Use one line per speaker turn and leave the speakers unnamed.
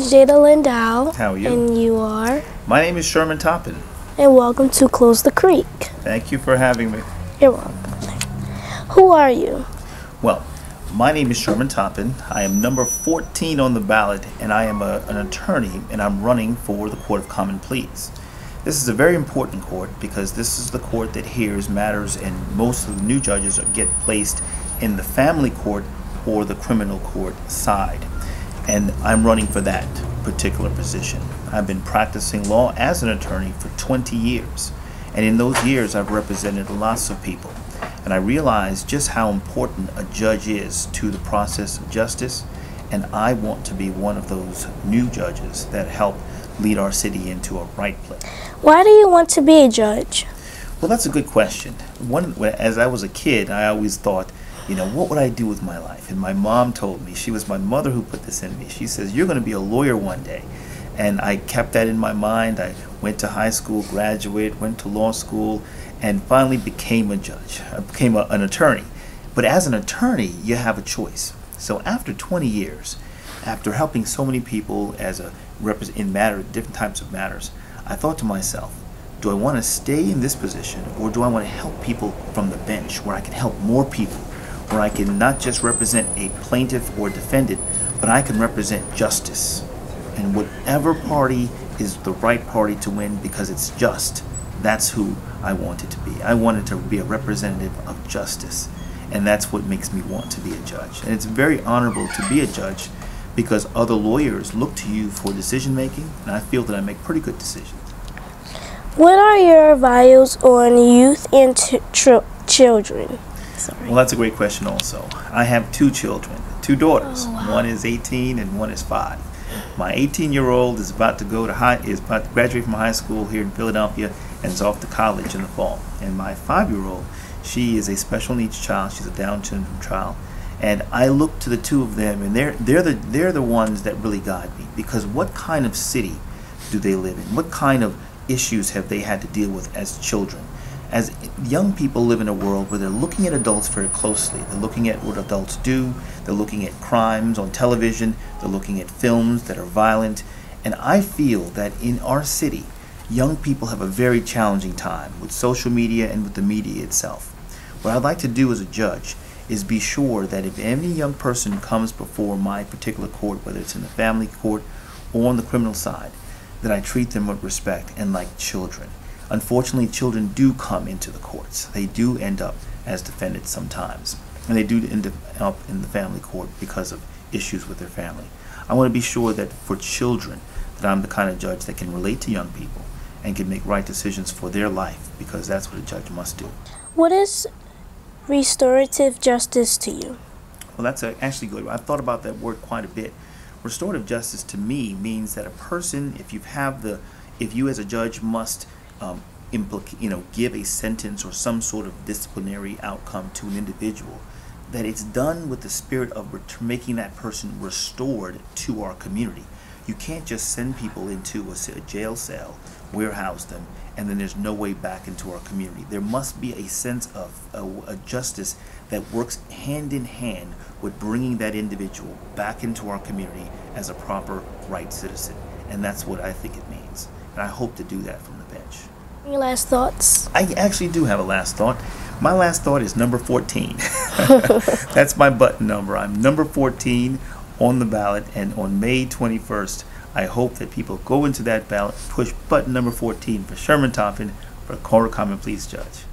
is Jada Lindow.
How are you?
And you are.
My name is Sherman Toppin.
And welcome to Close the Creek.
Thank you for having me.
You're welcome. Who are you?
Well, my name is Sherman Toppin. I am number 14 on the ballot, and I am a, an attorney, and I'm running for the Court of Common Pleas. This is a very important court because this is the court that hears matters, and most of the new judges get placed in the family court or the criminal court side. And I'm running for that particular position. I've been practicing law as an attorney for 20 years. And in those years, I've represented lots of people. And I realized just how important a judge is to the process of justice. And I want to be one of those new judges that help lead our city into a right place.
Why do you want to be a judge?
Well, that's a good question. One, as I was a kid, I always thought, you know, what would I do with my life? And my mom told me, she was my mother who put this in me. She says, You're going to be a lawyer one day. And I kept that in my mind. I went to high school, graduated, went to law school, and finally became a judge. I became a, an attorney. But as an attorney, you have a choice. So after 20 years, after helping so many people as a in matter different types of matters, I thought to myself, do I want to stay in this position or do I want to help people from the bench where I can help more people where I can not just represent a plaintiff or defendant, but I can represent justice. And whatever party is the right party to win because it's just, that's who I wanted to be. I wanted to be a representative of justice. And that's what makes me want to be a judge. And it's very honorable to be a judge because other lawyers look to you for decision making, and I feel that I make pretty good decisions.
What are your values on youth and children?
Sorry. Well, that's a great question also. I have two children, two daughters. Oh, wow. One is 18 and one is 5. My 18-year-old is about to go to high is about to graduate from high school here in Philadelphia and is off to college in the fall. And my 5-year-old, she is a special needs child. She's a Down syndrome child. And I look to the two of them and they're they're the they're the ones that really guide me because what kind of city do they live in? What kind of issues have they had to deal with as children? As young people live in a world where they're looking at adults very closely. They're looking at what adults do, they're looking at crimes on television, they're looking at films that are violent. And I feel that in our city, young people have a very challenging time with social media and with the media itself. What I'd like to do as a judge is be sure that if any young person comes before my particular court, whether it's in the family court or on the criminal side, that I treat them with respect and like children. Unfortunately, children do come into the courts. They do end up as defendants sometimes, and they do end up in the family court because of issues with their family. I want to be sure that for children, that I'm the kind of judge that can relate to young people and can make right decisions for their life because that's what a judge must do.
What is restorative justice to you?
Well, that's actually good. I've thought about that word quite a bit. Restorative justice to me means that a person, if you have the, if you as a judge must um, implic- you know, give a sentence or some sort of disciplinary outcome to an individual, that it's done with the spirit of ret- making that person restored to our community. You can't just send people into a, a jail cell, warehouse them, and then there's no way back into our community. There must be a sense of a, a justice that works hand in hand with bringing that individual back into our community as a proper right citizen. And that's what I think it means. And I hope to do that from the bench.
Any last thoughts?
I actually do have a last thought. My last thought is number 14. That's my button number. I'm number 14 on the ballot, and on May 21st, I hope that people go into that ballot, push button number 14 for Sherman Toppin for of Common Pleas Judge.